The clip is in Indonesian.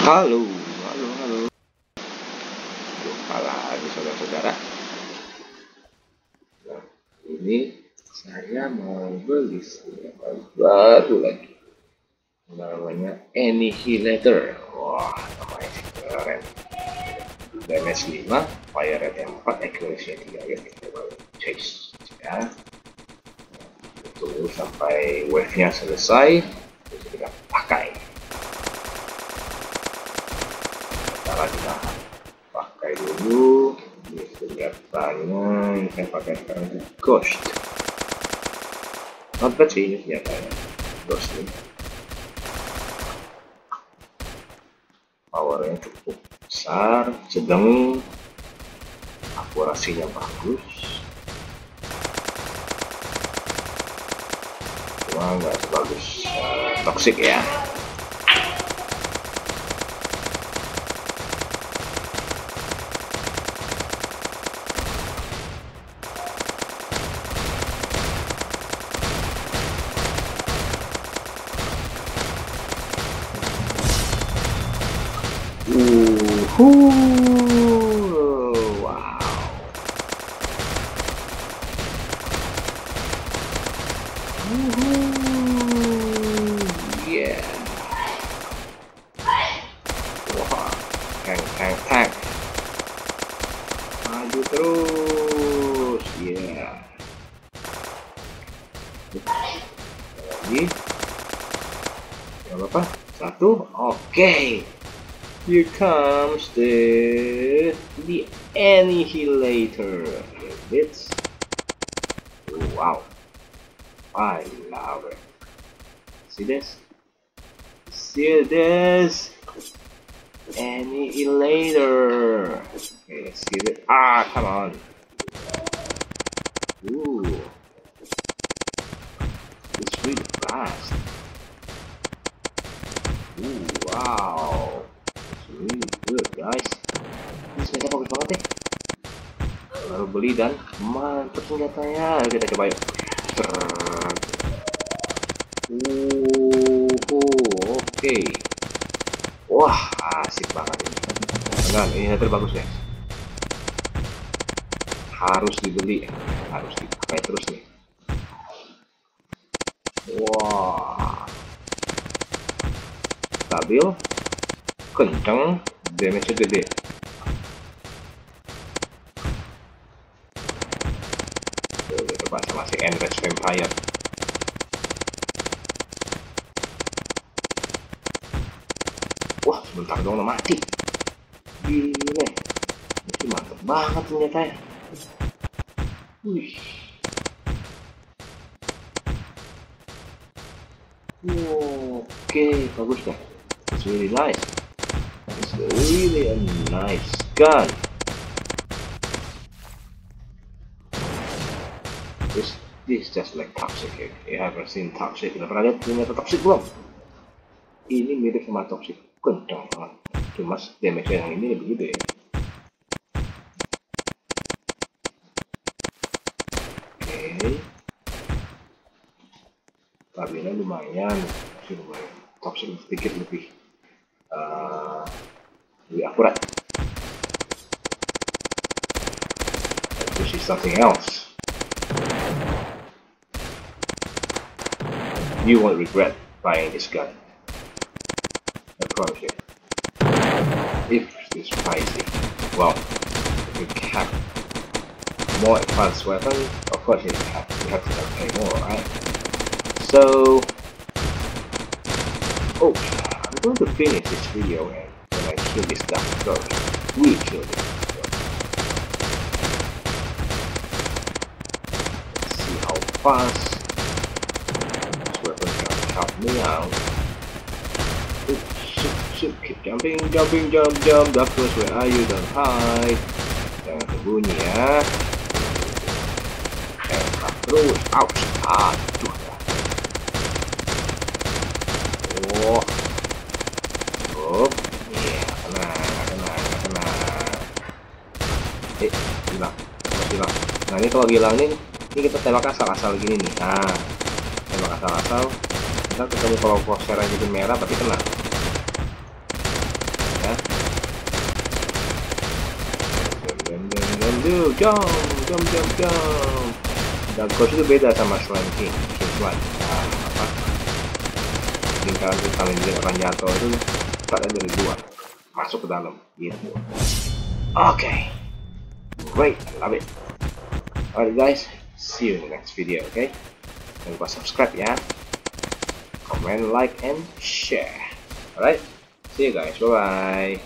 Halo, halo, halo. Jumpa lagi saudara-saudara. Nah, ini saya mau beli senjata baru lagi. Namanya Annihilator. Wah, namanya keren. Damage 5, fire rate 4, accuracy 3 ya. Kita baru chase ya. Tunggu sampai wave-nya selesai, terus kita pakai. Kita pakai dulu ini senjatanya ini saya pakai sekarang itu ghost. Not bad sih ini senjatanya ghost ini. Powernya cukup besar sedang akurasinya bagus. Cuma nggak sebagus uh, toxic ya Yeah. Wah, tank, tank, tank. Maju terus, yeah. Lagi. Gak apa-apa. Satu. Okay. Here comes the the annihilator. It's wow. I love it. See this? See this? Annihilator. Okay, let's give it. Ah, come on. Ooh. It's really fast. Ooh, wow. It's really good, guys. Ini senjata bagus banget deh. Baru beli dan mantap senjatanya. Kita coba yuk. Uh, oke. Wah, asik banget ini. Enggak, ini terbagus ya. Harus dibeli, harus dipakai terus nih. Wah, stabil, kenceng, damage gede. Sama si Enrage Vampire. Wah, sebentar dong udah mati. Gile. Ini mantep banget ternyata ya. Wih. Oke, bagus deh. It's really nice. It's really a nice gun. This this just like toxic. eh. You haven't seen toxic. Udah pernah lihat ternyata toxic belum? Ini mirip sama toxic. Kencang banget. Cuma damage yang ini lebih gede. Oke. Stabilnya lumayan, masih lumayan. Toxic sedikit lebih uh, lebih akurat. This is something else. You won't regret buying this gun. I promise you. If it's pricey, well, if you have more advanced weapons, of course you have, you have to pay more, right? So, oh, I'm going to finish this video and when I kill this guy first, we kill this guy fast help me out. Oops, shoot, shoot, keep jumping, jumping, jump, jump, Duckers, where are you? Don't hide. Jangan sembunyi ya. Tembak terus, ouch, aduh. Oh, oh, iya, kena, kena, kena. Eh, hilang, hilang. Nah ini kalau hilang nih, ini kita tembak asal-asal gini nih. Nah, tembak asal-asal kita ketemu kalau crosshairnya jadi merah tapi kena. Ya. Jam jam jump dan kos itu beda sama slime king. Slime nah, apa? Lingkaran itu kalau dia orang jatuh itu tak ada dari dua masuk ke dalam gitu. Oke. Okay. great love it. Alright guys. See you in the next video okay? Jangan lupa subscribe ya. Comment like and share. Alright see you guys. Bye bye